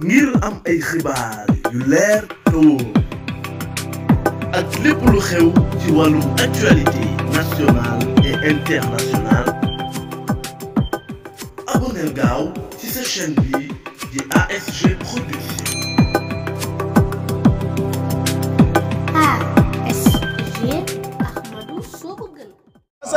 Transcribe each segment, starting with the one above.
ngir am ay xibaar yu leer te wóor ak lépp lu xew actualité nationale et internationale abonneel gaaw ci sa chaîne bi di ASG Production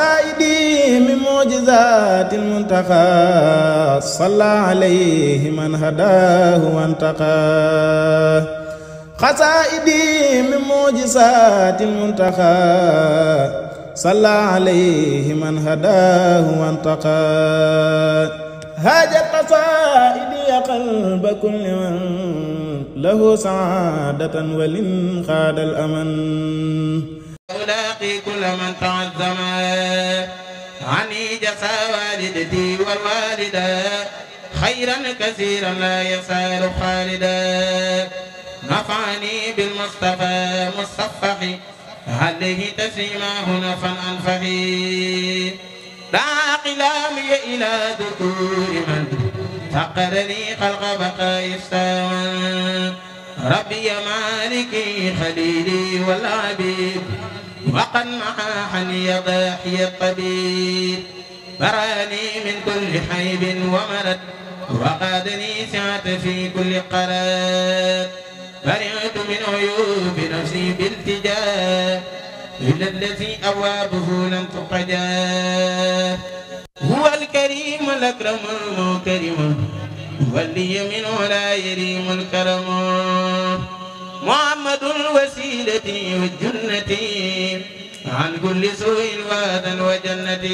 قصائدي من معجزات المنتقى صلى عليه من هداه وانتقى. قصائدي من معجزات المنتقى صلى عليه من هداه وانتقى. هاجت قصائدي قلب كل من له سعادة ولن خاد الأمن. ألاقي كل من تعزم عني جسى والدتي والوالدة خيرا كثيرا لا يسال خالدا. نفعني بالمصطفى مصفح عليه تسليماه نفا أنفحي لا قلامي إلى ذكور من فقرني خلق بقاء السماء ربي مالكي خليلي والعبيد. وقد محاحني ضاحي الطبيب براني من كل حيب ومرد وقادني سعة في كل قرار. برئت من عيوب نفسي بالتجاه إلا الذي أبوابه لم تقجا هو الكريم الأكرم المكرم ولي منه لا يريم الكرم. محمد الوسيلة والجنة. عن كل سوء واذا وجنة.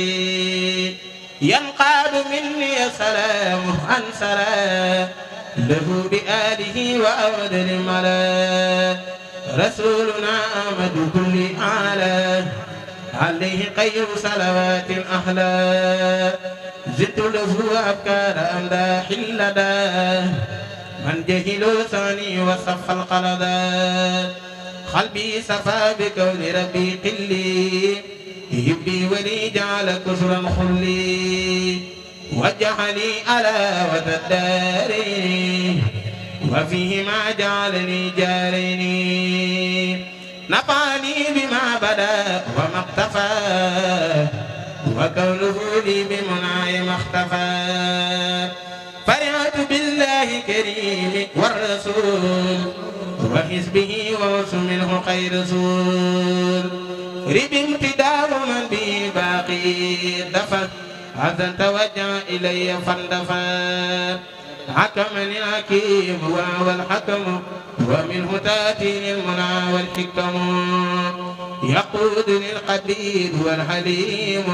ينقاد مني سلام عن سلام. له بآله وأود الملا. رسولنا أحمد كل أعلى. عليه خير صلوات أحلى زدت له أفكار أمداح لدى من جهلوا ثاني وصف القلدا قلبي صفى بكون ربي قلي. يبي ولي جعل كسرا خلي وجعلي على وتدار وفيه ما جعلني جارين. نفعني بما بدا وما اقتفى. وكونه لي بمنعي ما اختفى. فرحت بالله كريم والرسول وحزبه ووس منه خير رسول. رب امتداد من به باقي دفت هذا توجه إلي فاندفت حكمني الحكيم وهو الحكم ومنه تأتيني المنى والحكم. يقودني القدير والحليم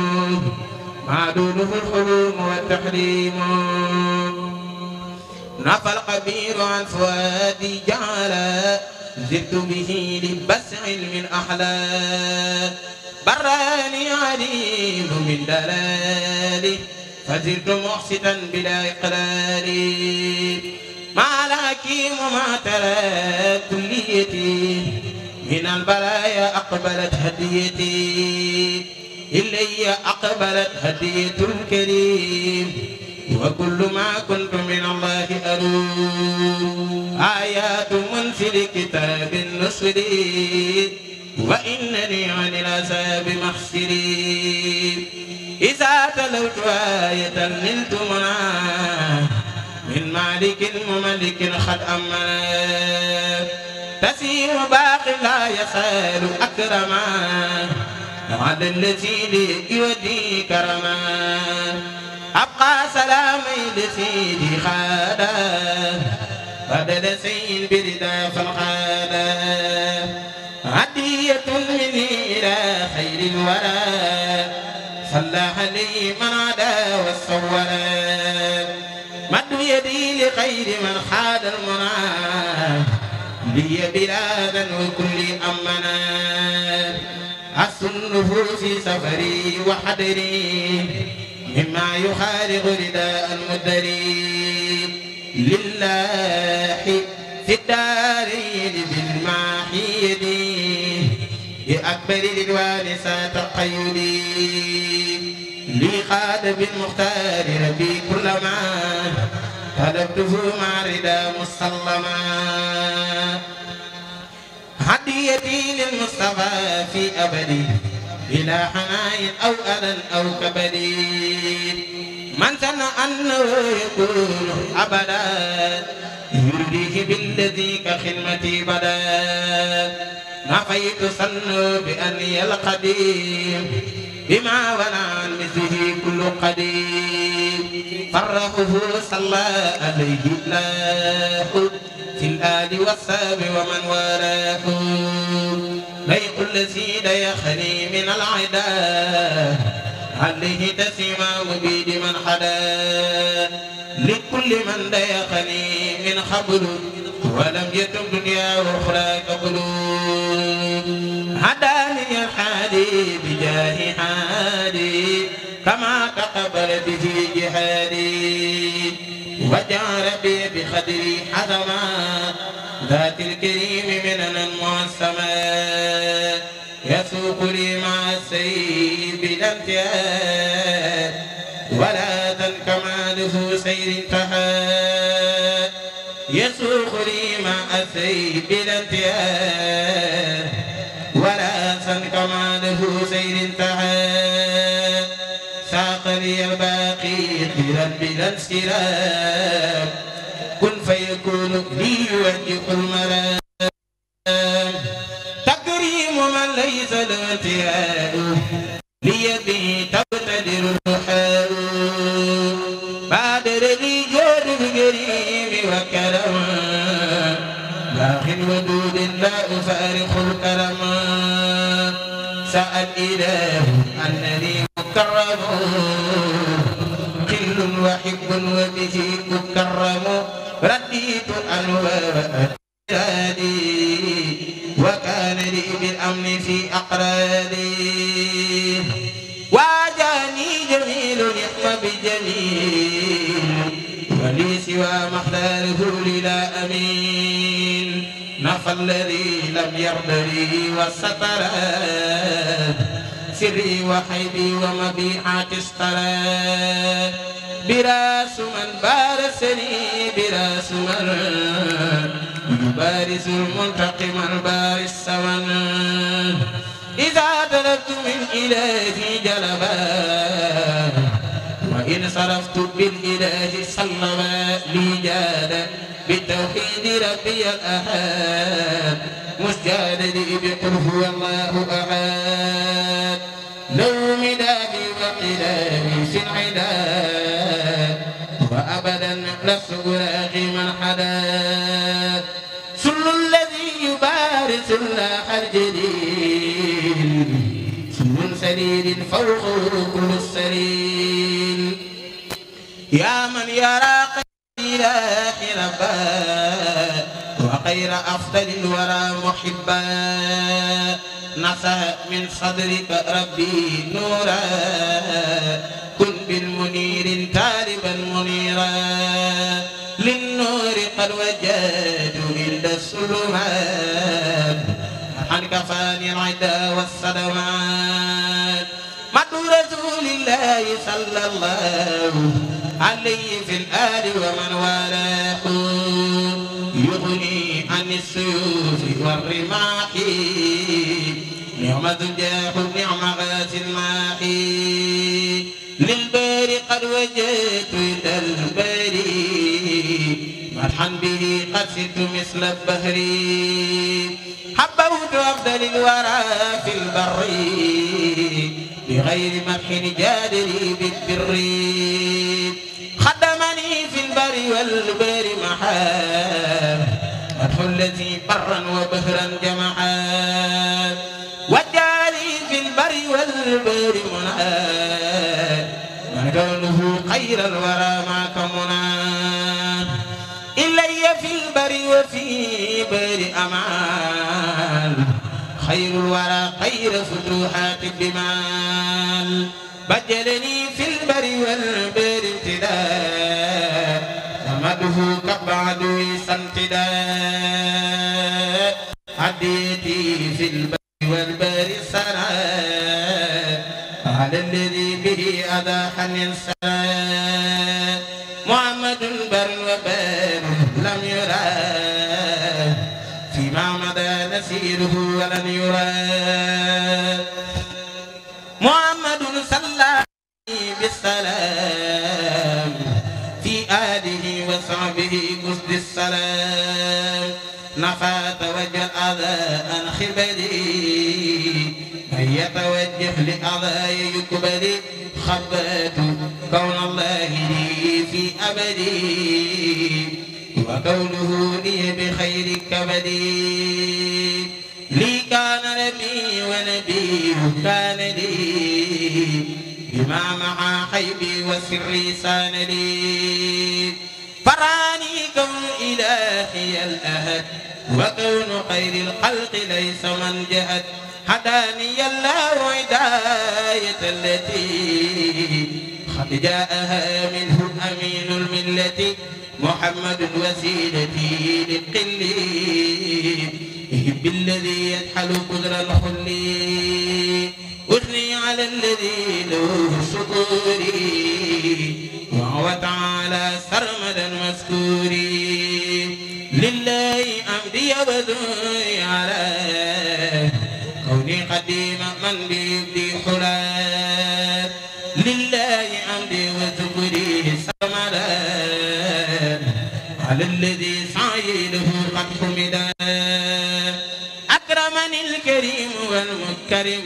ما دونه الحلوم والتحريم. نفى القبير عن فؤادي جعلا زدت به لبس علم أحلى. براني عليم من دلالي فزرت محسدا بلا إقرار مع الحكيم ما ترى كليتي من البرايا أقبلت هديتي. إلي أقبلت هدية الكريم. وكل ما كنت من الله أروم آيات منزل كتاب النصر. وإنني عن العذاب محسري إذا تلوت آية نلت منى من مالك مملك قد أمنا تسير باقي لا يسأل أكرما. على الذي يودي كرما أبقى سلامي لسيدي خادا بدل سيد بردا فالخادا هدية مني إلى خير الورى صلى عليه من عدا والصورا مد يدي لخير من خاد المنى لي بلادا وكل أمنا. أحسن نفوسي سفري وحدري مما يخالق رداء المدري لله في الدارين بالماحية. بأكبر الوان ساتقيدي لي خاد بالمختار ربي كلما هدفته مع ردا مسلما. هديتي للمصطفى في أبدي. بلا حناء أو أذى أو كبد من سن أنه يكون أبدا يرضيه بالذي كخدمتي بدا. نفيت سن بأني القديم بما ونع عن مثله كل قديم فرحه صلى عليه الله في الآل والصحب ومن والاه. ضيق الذي يخني من العدا. عليه تسمى مبيد من حدا. لكل من ضيقني من خبل ولم يتم دنيا أخرى قبل هداني الحادي بجاه حادي. كما تقبل به جهادي. وجعل بي بخدري حزما. ذات الكريم مننا معصما يسوق لي مع السيد بلا ولا كماله سير انتهى يسوق لي مع السيد بلا ولا كماله سير انتهى ساق لي الباقي خيرا بلا كن فيكون لي يوجه المرام تكريم من ليس له انتهاء. ليدي تبتدر الرحال بادر لي جود بكريم وكرم. باخ ودود لا أفارق الكرم. سأل إله أنني مكرم. قل وحب وبه مكرم رديت أنوار وكان لي بالأمن في أقرادي واجاني جميل نعم بجميل ولي سوى مختاره للا أمين. نفى الذي لم يرض لي والستر سري وحيدي ومبيعات اشترى. براس من بارسني براس من يبارز المنتقم البارس سمن. إذا طلبت من إلهي جلبا وإن صرفت بالإله سلما لي جادا. بالتوحيد ربي الأحد مسجاد لي بقل هو الله أحد. لو مدادي وقلامي في العداد. لست ألاقي من حدا. سل الذي يبارز الله الجليل. سل سليل فوق كل السليل يا من يرى إله ربا وخير أفضل الورى محبا. نصح من صدرك ربي نورا. كن بالمنير طالبا منيرا. وجدت عند السلمات عن كفاني العدا والصدمات. مدو رسول الله صلى الله عليه في الآل ومن والاه. يغني عن السيوف والرماح. نعم زجاح نعم غاث الماحي للبار قد وجدت إلى البار مدحا به قد سرت مثل البهر. حبوت أفضل الورى في البر. بغير مدح جادلي بالبر. خدمني في البر والبر محا. مدح الذي برا وبهرا جمعا. وجالي في البر والبر منعا. من كونه خير الورى معك إلي في البر وفي بر أمان خير الورى خير فتوحات بمال بجلني في البر والبر امتداء أمده كبعد سامتداء عديتي في البر والبر سنا على الذي به الإنسان محمد بالسلام. في آله وصحبه قصد السلام. نفى توجه الأذى خبري. من يتوجه لأذى يكبري خبات كون الله لي في أبدي. وكونه لي بخير كبدي. لي كان ربي ونبي كان لي. بما مع حيبي وسري سان لي. فراني كون إلهي الأهد وكون خير الخلق ليس من جهد. هداني الله هداية التي قد جاءها منه أمين الملة. محمد وسيلتي للقل بالذي يجحل قدر الخل أثني على الذي له شكوري. وهو تعالى سرمدا مذكوري. لله أمدي وذوي على كوني قديم من بيبدي حلا لله أمدي وذكري سرمدا. على الذي سعي قد حمدا. أكرمني الكريم والمكرم.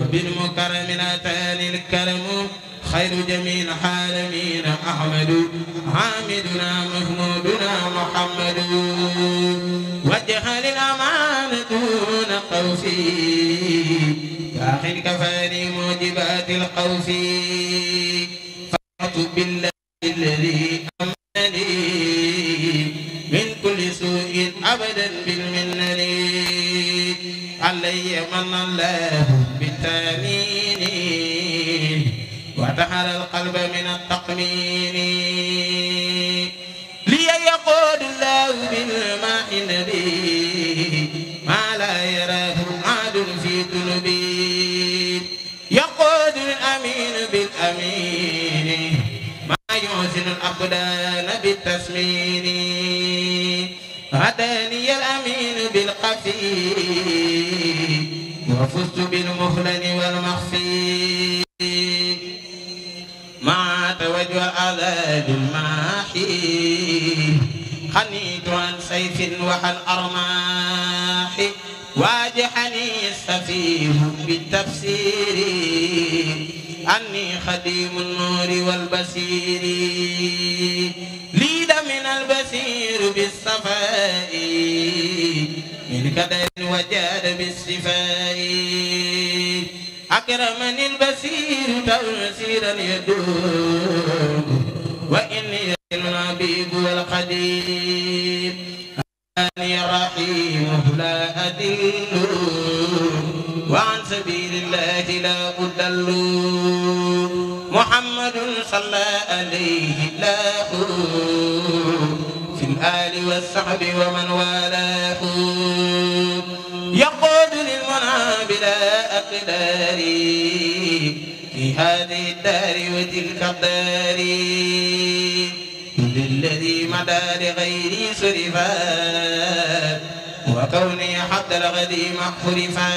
وبالمكرم أتاني الكرم خير جميع العالمين. أحمد حامدنا محمودنا محمد. وجه للأمان دون قوسي باخ كفاني موجبات القوس فرحت بالله الذي من سوء أبدا بالمنن. علي من الله بالتأمين. وتحر القلب من التقمين. لي يقول الله بالماء الذي ما لا يراه عاد في ذنوبي يقود الأمين بالأمين. ما يحسن الأقدان بالتسمين. هداني الأمين بالقفي. وفزت بالمخلن والمخفي. مع توجه العذاب الماحي. خنيت عن سيف وعن أرماح واجحني السفيه بالتفسير. أني خديم النور والبصير. البصير بالصفاء. من كدر وجاد بالصفاء. أكرمني البصير تفسيرا يدوم. وإني النبيب والقدير. أني الرحيم لا أدل وعن سبيل الله لا أدل محمد صلى عليه الله الآل والصحب ومن والاه. يقود للمنى بلا أقدار في هذه الدار وتلك الدار. للذي مدى لغيري صرفا وكوني حتى الغدي محفرفا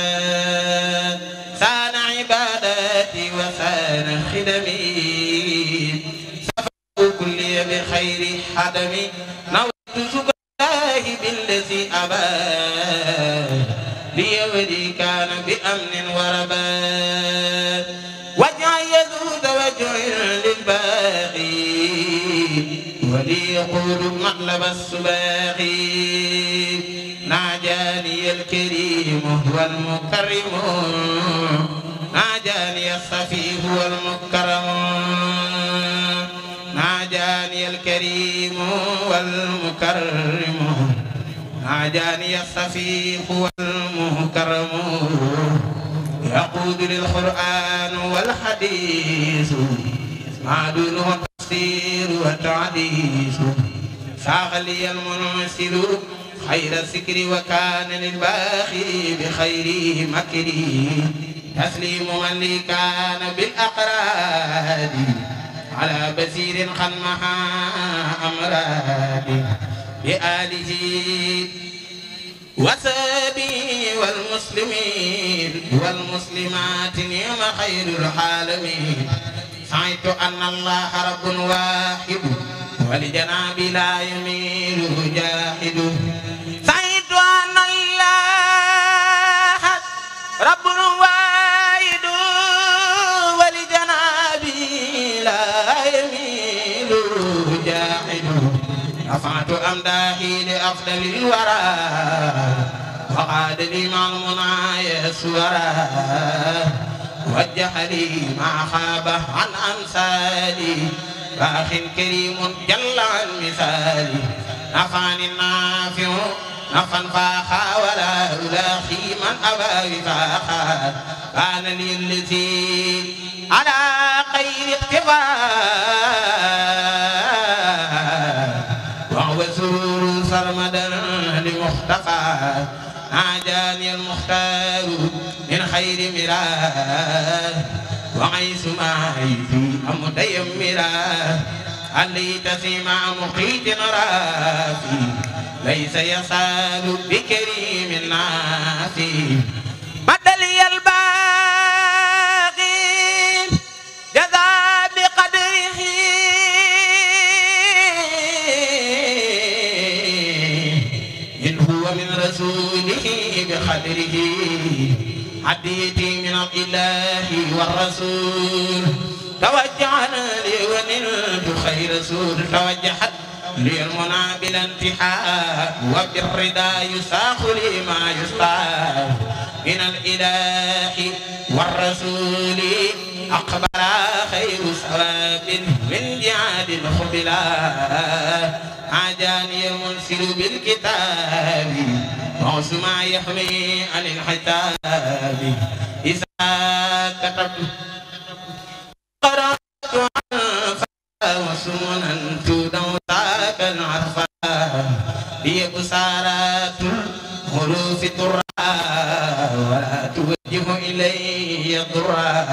سان عباداتي وسان خدمي. سفر كلي بخير حدمي. شكر الله بالذي أبى. لي ودي كان بأمن وربا. وجع يذو توجه للباقي ولي يقول مطلب السباقي ناجاني الكريم هو المكرم. ناجاني الصفي هو المكرم. الكريم والمكرم. ناجاني الصفي هو المكرم يقود للقرآن والحديث. ما دونه التفسير والتعديس ساق لي المنسل خير الذكر وكان للباخي بخير مكري تسليم من لي كان بالأقراد. على بزير خنمها أمرادي بآله وسابي والمسلمين والمسلمات نعم خير العالمين. سعيت أن الله رب واحد ولجناب لا يميل جاحد. سعيت أن الله رب واحد أمداحي لأفضل الورى. وقاد لي مع المنى يسورا وجه لي ما خاب عن أمثالي. باخ كريم جل عن مثالي. نفعني النافع نفعا فاخا ولا ألاخي من أبى وفاخا. كان لي الذي على خير اختفاء سرمدا لمختفى ناجاني المختار من خير مراه وعيس ما في أمد يمرا علي تسمع مقيت رافي ليس يسال بكريم النافي عديتي من الإله والرسول. توجعنا لي خير رسول. توجهت لي المنى بالانتحاء وبالرضا يساق لي ما يساق من الإله والرسول أقبل خير ثواب من جعاد خبلا عجاني المنسل بالكتاب. ما يحمي عن الحتاب إذا كتبت قرأت وسمنا تودع ذاك العرفا هي بسارات الحروف ترى ولا توجه إلي ضرا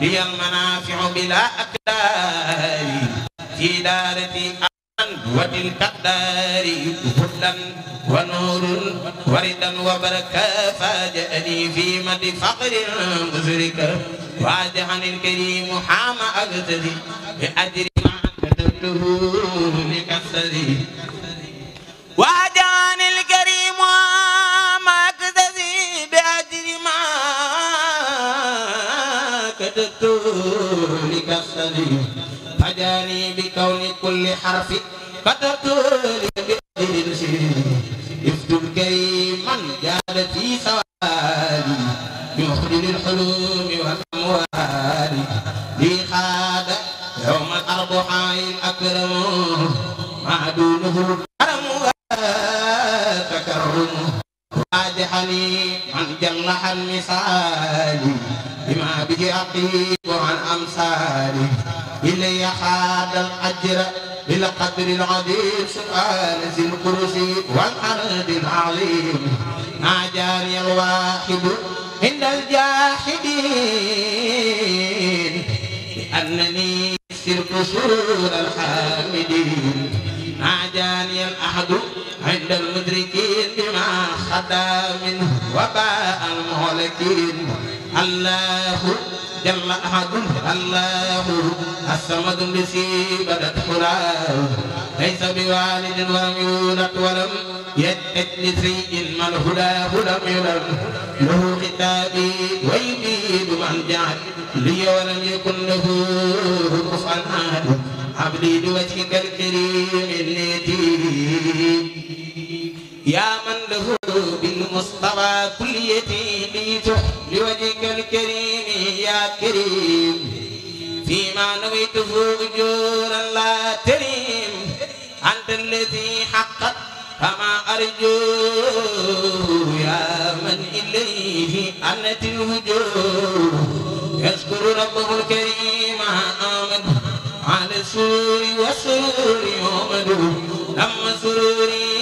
هي المنافع بلا أكدار في دارتي وتلك الدار هدى ونور وردا وبركة فاجأني في مد فقر مزرك واجعل الكريم حام أقتدي بأجر ما كتبته لكسري واجعل الكريم حام أقتدي بأجر ما كتبته لكسري فجاني بكون كل حرف كتبت بأجر افتب كريما جاد في سوالي يخرج الحلوم والأموال لي خاد يوم الأربعاء الأكرم ما دونه كرم وتكرم واجحني من جلح المثال بما به أقيب عن أمثالي إلي خاد الأجر بالقدر العظيم سبحان ذي الكرسي والعرض العظيم. ناجاني الواحد عند الجاحدين بأنني سرت سرور الحامدين. ناجاني الأحد عند المدركين بما خدا منه وباء المهلكين. الله جل أحد الله. الصمد الذي بدت حلاه ليس بوالد ولم يولد ولم يتت لشيء ما الهداه لم يلد. له خطابي ويبيد من جعل لي ولم يكن له كفءا احد عبدي لوجهك الكريم التي يا من له بالمصطفى كليتي ليتح لوجهك الكريم يا كريم فيما نويته أجورا لا تريم أنت الذي حقت فما أرجو يا من إليه أنت الوجوه يذكر ربه الكريم آمد على السرور والسرور يومد لما سروري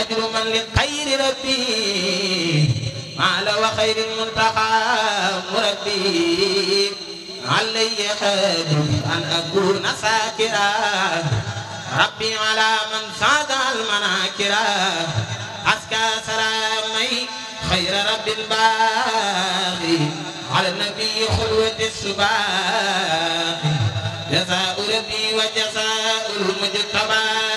أجر من لخير ربي. على وخير المنتقى مربي. علي حاج أن أكون ساكرا ربي على من ساد المناكرا أسكى سلامي خير رب الباغي. على النبي خلوة السباق جزاء ربي وجزاء المجتبى.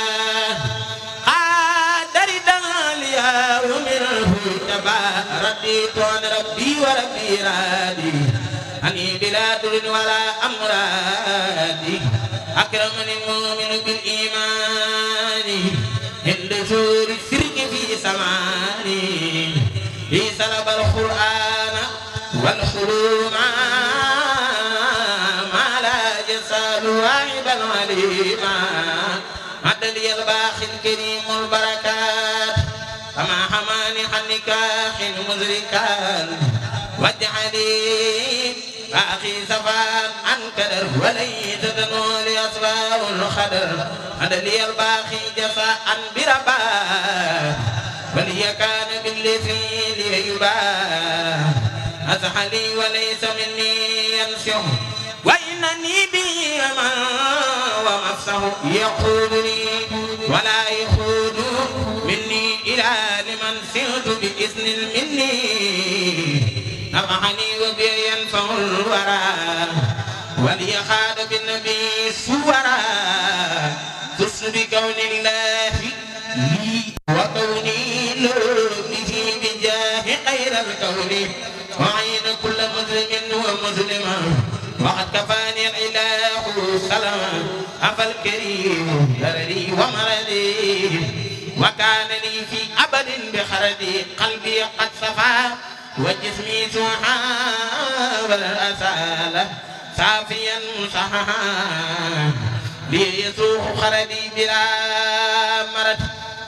تبا رديت عن ربي وربي رادي أني بلا دل ولا أمرادي أكرمني المؤمن بالإيمان عند زور السرك في سماني لي سلب القرآن والخلوم ما لا يسال واعبا عليما مد لي الباخي الكريم البركات كما حماني عن نكاح مزركات واجعلي أخي سفان عن كدر وليس تنول أسباب الخدر. مد لي الباخي جزاء بربا. ولي كان بالذي ليبا أزحلي وليس مني ينشم وإنني به من ومفسه يقول لي ولا يخوض إلى لمن سرت بإذن مني. نفعني وبي ينفع الورى ولي خاد بالنبي سورا تس بكون الله لي وكوني له بجاه خير الكون وعين كل مسلم ومسلمة وقد كفاني الإله سلما أفى الكريم درري ومردي وكان لي في أبد بخردي قلبي قد صفى وجسمي سحاب الأسالة صافيا صححا. لي يسوق خردي بلا مرض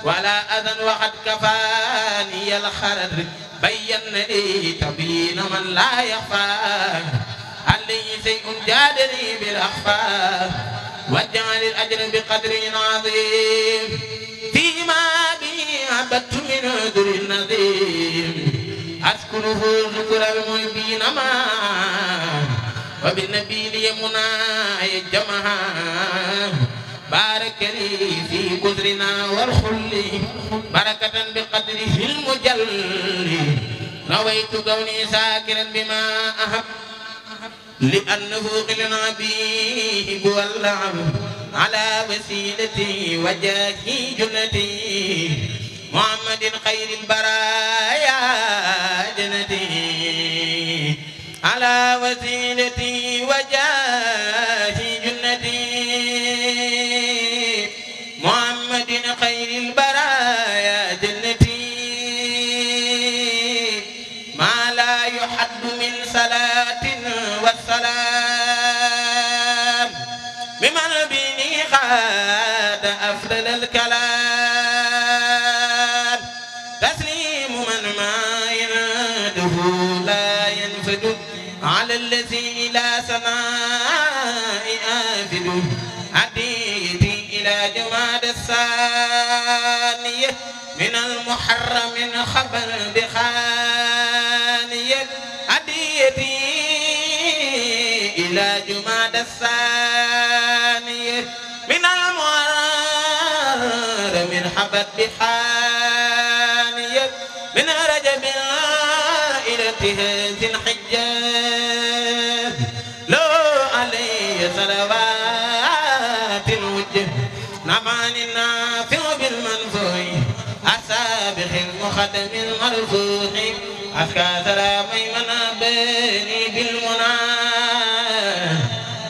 ولا أذى وقد كفاني الخرد بين لي تبين من لا يخفى علي شيء جادني بالأخفى؟ واجعل الأجر بقدر عظيم. عبدت من در النظيم. أذكره ذكر المبين ما. وبالنبي لي مناي جمعا بارك لي في قدرنا والخل. بركة بقدره المجل. نويت كوني ساكرا بما أحب. لأنه غلنا به واللعب على وسيلتي وجاهي جنتي. محمد خير البرايا جنتي. على وسيلتي وجاهي جنتي. محمد خير البرايا جنتي. ما لا يحد من صلاة والسلام. بمن بني خاد أفضل الكلام. من المحرم خبر بخانية عديتي إلى جماد الثانية من المحرم حبت بحانية من رجب إلى انتهاز السابق المخدم المرفوع أزكى سلامي من بني بالمنى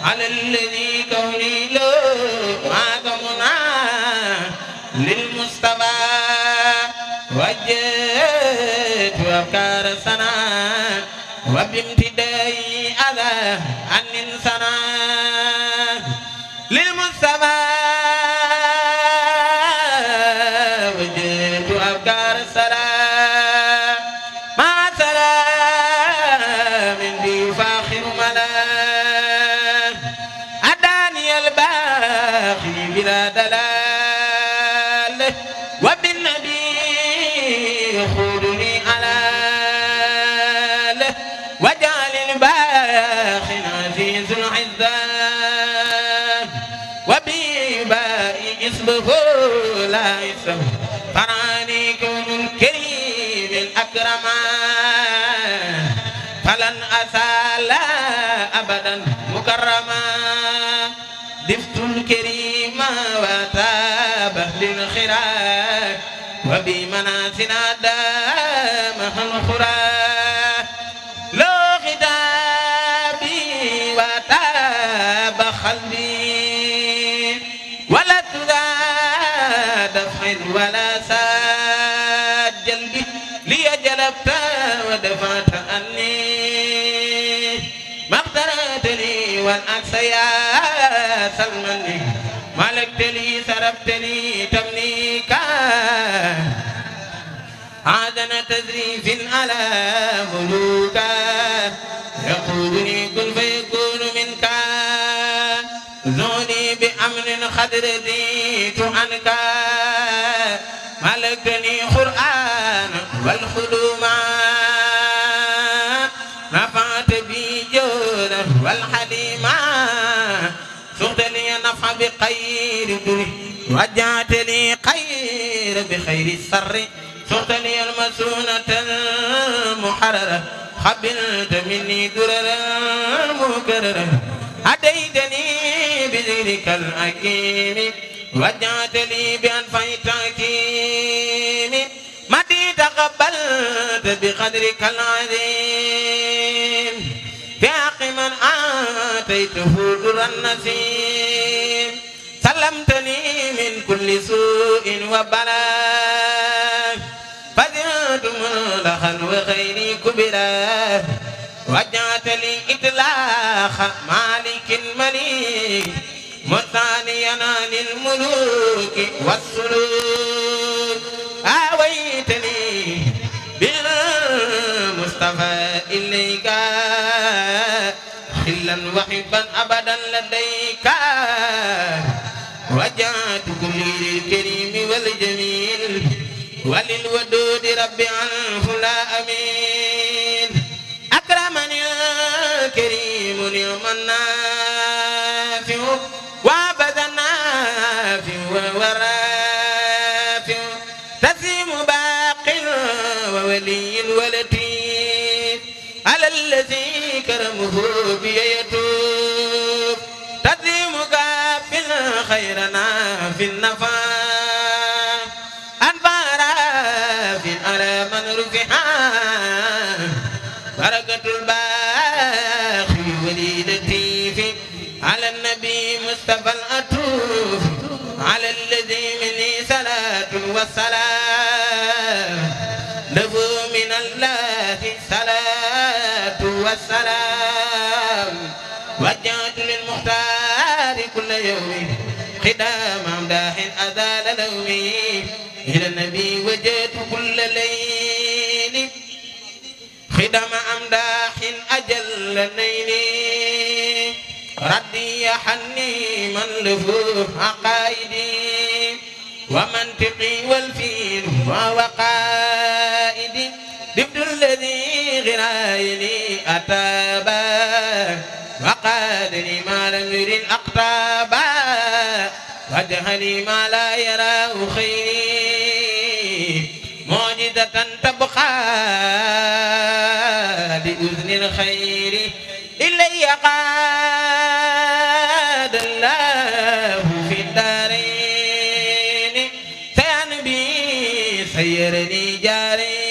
على الذي كوني له معك منى للمصطفى وجهت أفكار السنة وبامتداء أذى عن سنة أبدا مكرما. دفت الكريم وتاب للخيرات وبمناسنا دام الخرا لو خدابي وتاب قلبي ولا دفع ولا ساد جلبي لي جلبت ودفعت عني. لي والعكس يا سلمني ملكت لي سربت لي تمنيكا عادنا تزريف على ملوكا يقودني كن فيكون منك زوني بأمر قد رديت عنك ملكني قرآن والخدوما نفع بخير دري وجعت لي خير بخير السر سقت لي المسونة المحررة قبلت مني دررا مكررا. هديتني بذكرك الحكيم وجعت لي بأنفع تحكيم مدي تقبلت بقدرك العظيم. في حق من آتيته در النسيم. سلمتني من كل سوء وبلاء. فزرت ملخا وخيري كبرا وجعت لي إطلاق مالك المليك. مثانيا للملوك والسلوك. آويتني بالمصطفى إليك. خلا وحبا أبدا لديك. وجعت كل للكريم والجميل وللودود رب عنه لا أمين أكرمني الكريم نعم النافع وابدا النافع ورافع خيرنا في النفا أنفارا في على من رفعا بركة الباخي وليدتي في على النبي مصطفى الأتوف على الذي مني صلاة والسلام له من الله صلاة والسلام وجهت للمختار كل يوم خدام امداح أزال لومي. إلى النبي وجهت كل ليل. خدم أمداح أجل نيلي ردي حني من له عقائدي ومنطقي والفيل وقائدي. دبد الذي غرايلي أتابا. وقال لي ما لم يرد أقطابا وجهلي ما لا يراه خيري معجزة تبقى لأذن الخير. إلي قاد الله في الدارين. سينبي سيرني جارين.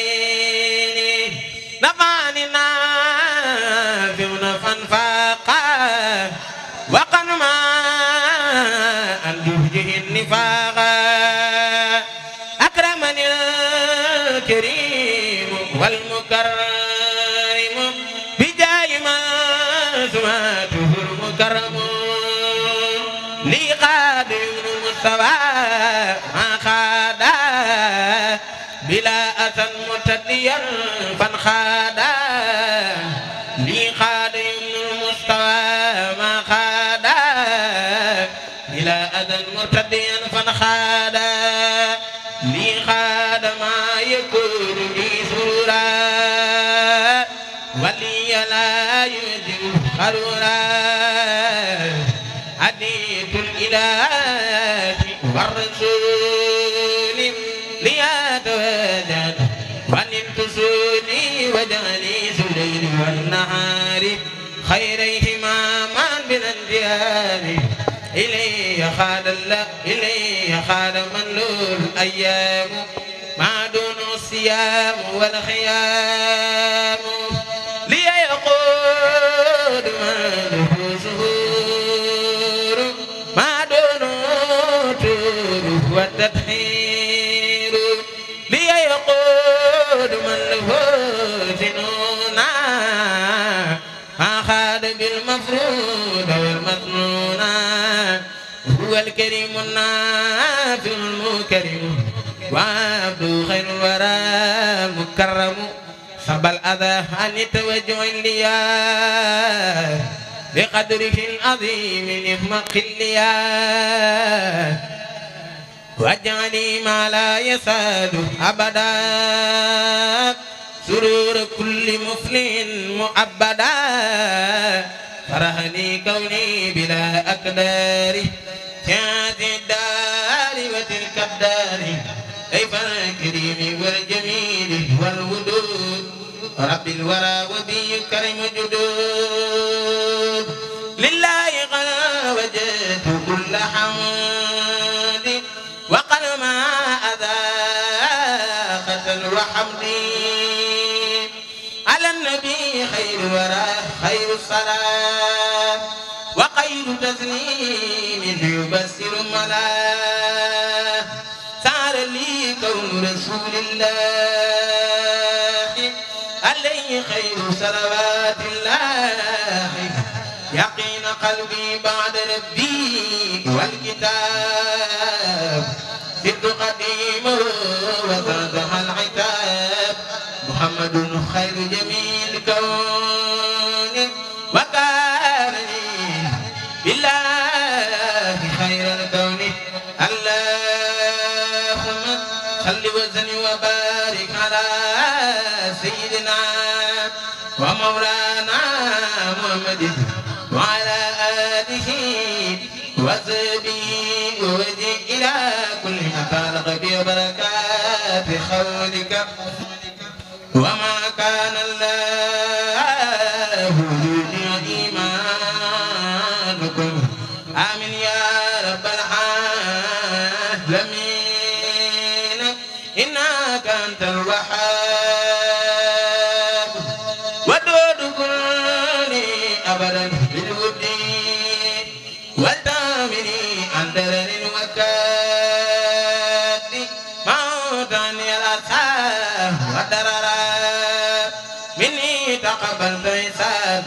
يهجه النفاقا أكرمني الكريم والمكرم بجاي ما سماته المكرم لي قاد المستوى ما خادا بلا أسن متديا فانخادا بلا أذن مرتديا فانخادا لي خاد ما يكون لي سرورا ولي لا يجب خرورا. هديت الإله والرسول. ليتوجد ونلت وصولي وجعلي الليل والنهار خيريهما معا بالانجيال إلي خاد الله إلي خاد من له الأيام ما دون الصيام والخيام الكريم النافع المكرم. وعبد خير الورى المكرم. صب الأذى عن توجه الليا بقدره العظيم نعم قليا واجعلي ما لا يسال أبدا. سرور كل مفلح مؤبدا. فرحني كوني بلا أقدار. هذه الدار وتلك الدار. كيف الكريم والجميل والودود. رب الورى وبي كرم جدود لله قد وجدت كل حمد. وقد ما أذاقة وحمدي على النبي خير الورى خير الصلاة. وخير تسليم يبسر ملا سار لي كون رسول الله. عليه خير صلوات الله. يقين قلبي بعد ربي والكتاب. ست قديمه وزادها العتاب. محمد خير جميع الكون ومولانا محمد وعلى آله وصحبه وجه إلى كل مكان ببركات خولك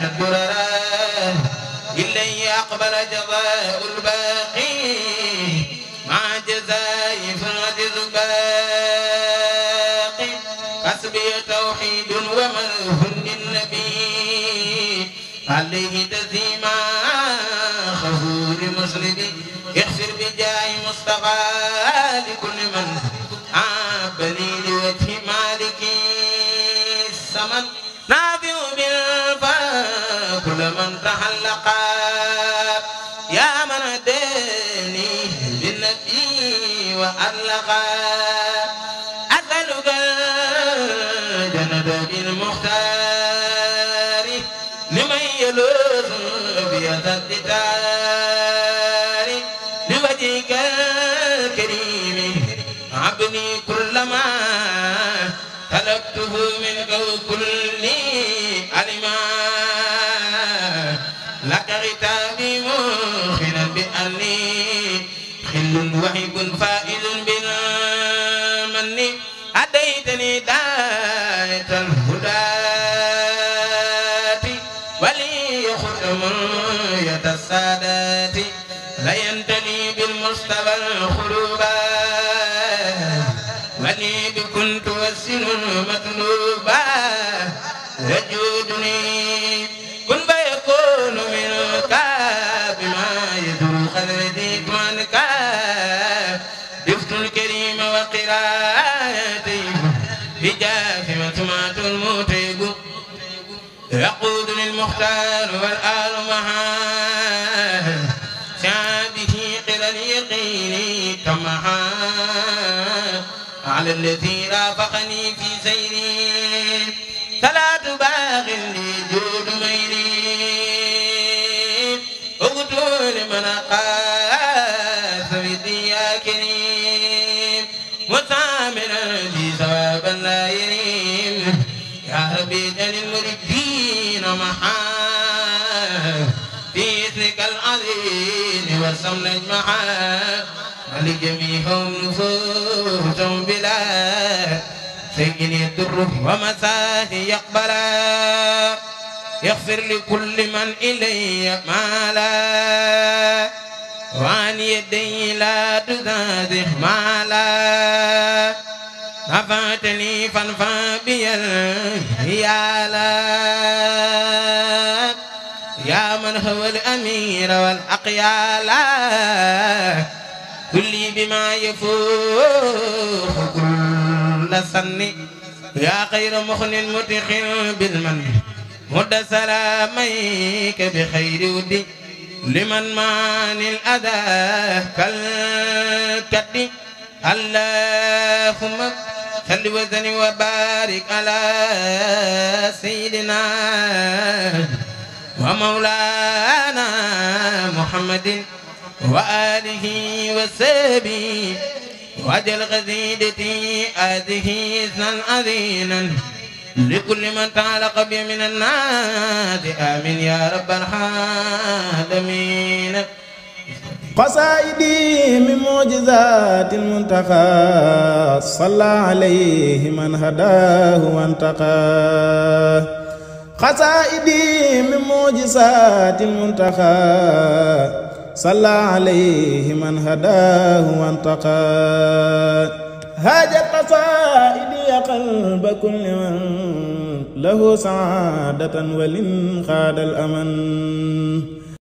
الدررا إلي أقبل جزاء الباقي. مع جزاء فالعجز باقي حسبي توحيد ومله للنبي عليه تزيما خفور مسلمي. اغفر بجاه مصطفى لكل من وألقى أسألك الجنة بالمختار لمن يلوذ بيد الدار لوجهك الكريم. عبني كلما طلبته منك كل علما. لك غتابي موخنا بأني خل وحب فائز يقودني المختار والآل معاه شابه قرى اليقين كمها على الذي رافقني في سيري. والسمن اجمعا ولجميعهم نفوس بلا سجن يدر ومساه يقبلا. يغفر لكل من إلي مالا. وعن يدي لا تزاده مالا. نفعتني فانفع بي الهيالا. هو الأمير والأقيالا كلي بما يفوق كل سن. يا خير مخن متخ بالمن. مد سلاميك بخير ودي لمن مان الأذى كالكد. اللهم صل وسلم وبارك على سيدنا ومولانا محمد وآله وصحبه وجل قصيدتي هذه إثنا أذينا لكل من تعلق بي من الناس. آمين يا رب العالمين. قصائدي من معجزات المنتقى صلى عليه من هداه وانتقى قصائدي من معجزات المنتقى صلى عليه من هداه وانتقى. هاجت قصائدي قلب كل من له سعادة ولن خاد الأمن.